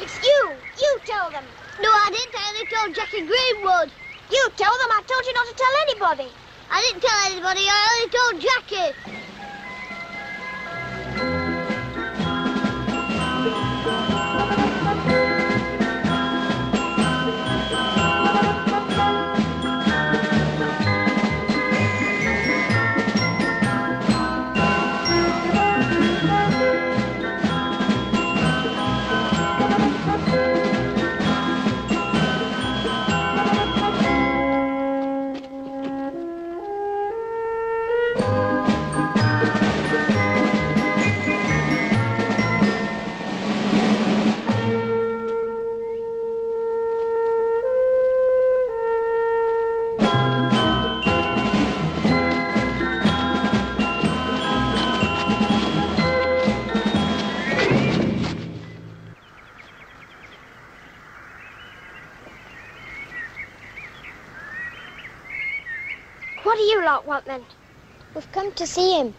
It's you. You told them. No, I didn't. I only told Jackie Greenwood. You told them. I told you not to tell anybody. I didn't tell anybody. I only told Jackie. What do you lot want then? We've come to see him.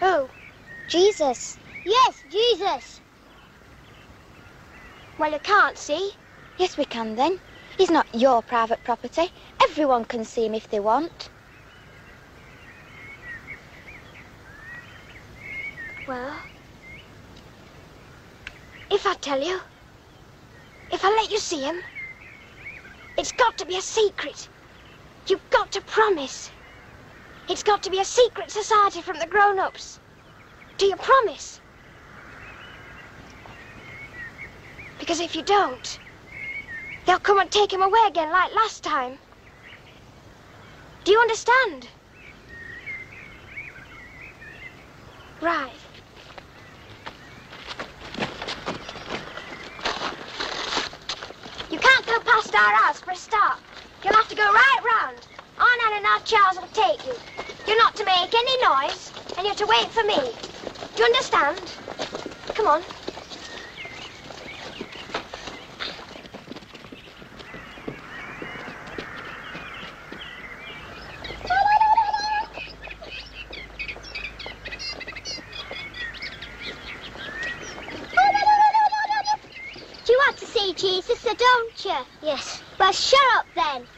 Who? Jesus. Yes, Jesus. Well, you can't see. Yes, we can then. He's not your private property. Everyone can see him if they want. Well, if I tell you, if I let you see him, it's got to be a secret. You've got to promise. It's got to be a secret society from the grown-ups. Do you promise? Because if you don't, they'll come and take him away again like last time. Do you understand? Right. You can't go past our house for a start. You'll have to go right round. Aunt Anne and Aunt Charles will take you. You're not to make any noise, and you're to wait for me. Do you understand? Come on. Do you want to see Jesus, or don't you? Yes. Well, shut up then.